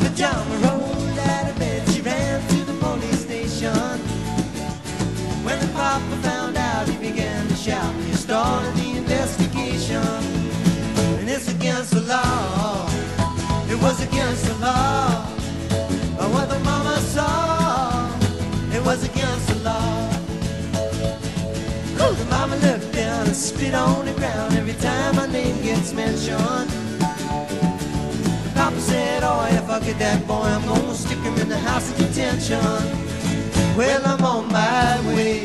pajama rolled out of bed, she ran to the police station. When the papa found out, he began to shout, he started the investigation. And it's against the law, it was against the law. But what the mama saw, it was against the law. The mama looked down and spit on the ground every time my name gets mentioned. That boy, I'm gonna stick him in the house of detention. Well, I'm on my way.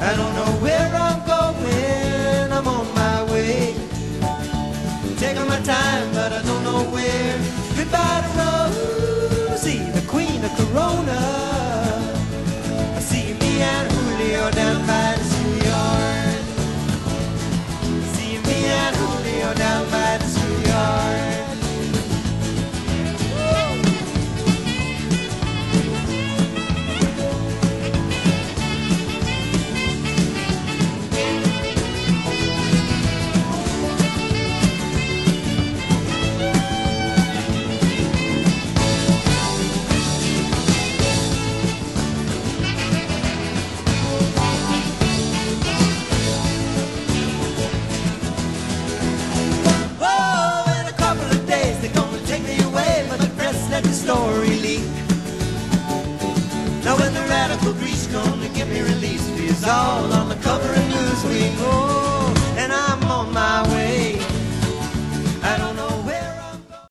I don't know where I'm going. I'm on my way. Taking my time, but I don't know where. Goodbye to Rosie, the queen of Corona. I see me and Julio down grease gonna get me released, is all on the cover